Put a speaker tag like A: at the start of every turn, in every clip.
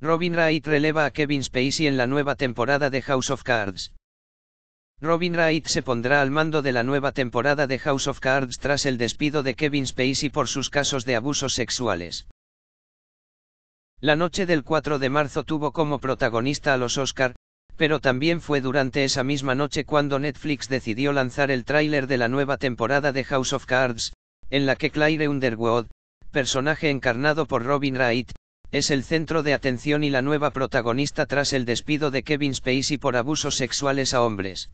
A: Robin Wright releva a Kevin Spacey en la nueva temporada de House of Cards. Robin Wright se pondrá al mando de la nueva temporada de House of Cards tras el despido de Kevin Spacey por sus casos de abusos sexuales. La noche del 4 de marzo tuvo como protagonista a los Oscar, pero también fue durante esa misma noche cuando Netflix decidió lanzar el tráiler de la nueva temporada de House of Cards, en la que Claire Underwood, personaje encarnado por Robin Wright, es el centro de atención y la nueva protagonista tras el despido de Kevin Spacey por abusos sexuales a hombres.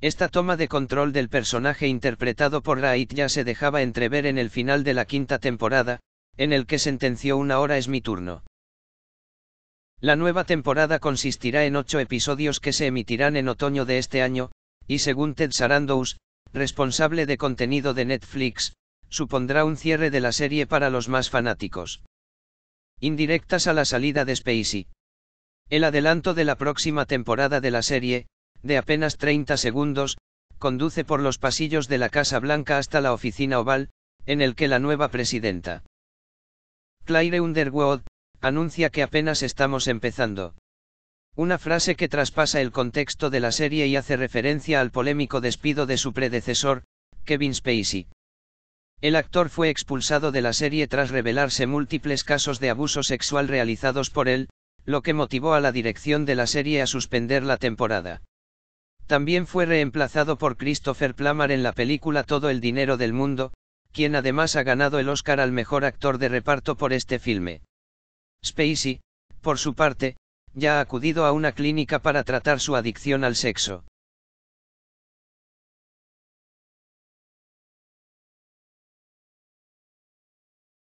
A: Esta toma de control del personaje interpretado por Wright ya se dejaba entrever en el final de la quinta temporada, en el que sentenció una hora es mi turno. La nueva temporada consistirá en ocho episodios que se emitirán en otoño de este año, y según Ted Sarandos, responsable de contenido de Netflix, supondrá un cierre de la serie para los más fanáticos. Indirectas a la salida de Spacey. El adelanto de la próxima temporada de la serie, de apenas 30 segundos, conduce por los pasillos de la Casa Blanca hasta la oficina oval, en el que la nueva presidenta, Claire Underwood, anuncia que apenas estamos empezando. Una frase que traspasa el contexto de la serie y hace referencia al polémico despido de su predecesor, Kevin Spacey. El actor fue expulsado de la serie tras revelarse múltiples casos de abuso sexual realizados por él, lo que motivó a la dirección de la serie a suspender la temporada. También fue reemplazado por Christopher Plummer en la película Todo el dinero del mundo, quien además ha ganado el Oscar al mejor actor de reparto por este filme. Spacey, por su parte, ya ha acudido a una clínica para tratar su adicción al sexo.